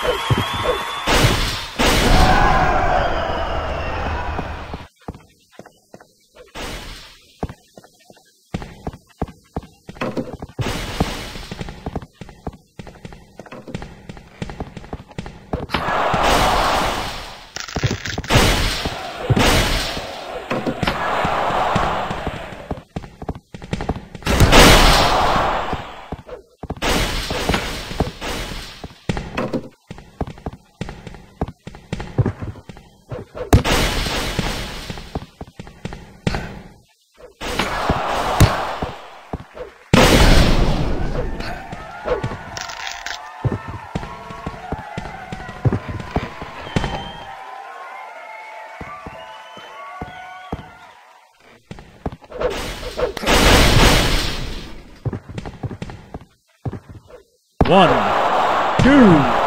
Oh, oh, oh. One, two.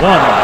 One,